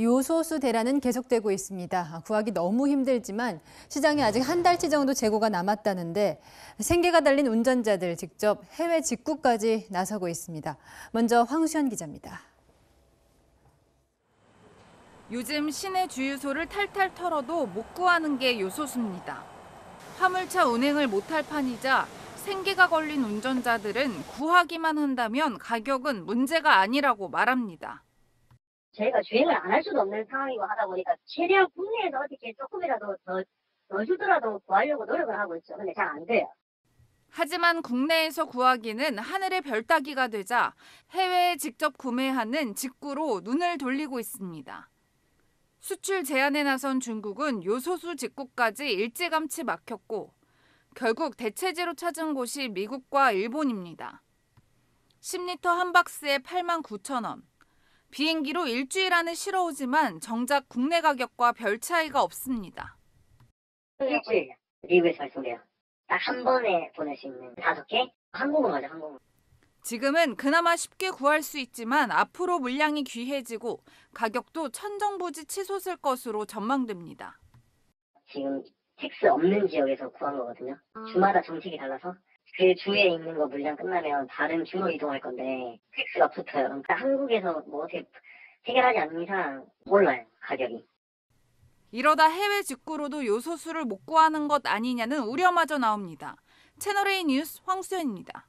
요소수 대란은 계속되고 있습니다. 구하기 너무 힘들지만 시장에 아직 한 달치 정도 재고가 남았다는데 생계가 달린 운전자들 직접 해외 직구까지 나서고 있습니다. 먼저 황수현 기자입니다. 요즘 시내 주유소를 탈탈 털어도 못 구하는 게 요소수입니다. 화물차 운행을 못할 판이자 생계가 걸린 운전자들은 구하기만 한다면 가격은 문제가 아니라고 말합니다. 저희가 주행을 안 할 수도 없는 상황이고 하다 보니까 최대한 국내에서 어떻게 조금이라도 더, 더 주더라도 구하려고 노력을 하고 있죠. 근데 잘 안 돼요. 하지만 국내에서 구하기는 하늘의 별 따기가 되자 해외에 직접 구매하는 직구로 눈을 돌리고 있습니다. 수출 제한에 나선 중국은 요소수 직구까지 일찌감치 막혔고 결국 대체제로 찾은 곳이 미국과 일본입니다. 10리터 한 박스에 8만 9천 원. 비행기로 일주일 안에 실어오지만 정작 국내 가격과 별 차이가 없습니다. 일주일 미국에서 발송돼요. 딱 한 번에 보낼 수 있는 다섯 개? 항공은 맞아, 항공은. 지금은 그나마 쉽게 구할 수 있지만 앞으로 물량이 귀해지고 가격도 천정부지 치솟을 것으로 전망됩니다. 지금 tax 없는 지역에서 구한 거거든요. 주마다 정책이 달라서 그 주에 있는 거 물량 끝나면 다른 주로 이동할 건데 텍스가 붙어요. 그러니까 한국에서 뭐 어떻게 해결하지 않는 이상 몰라요, 가격이. 이러다 해외 직구로도 요소수를 못 구하는 것 아니냐는 우려마저 나옵니다. 채널A 뉴스 황수연입니다.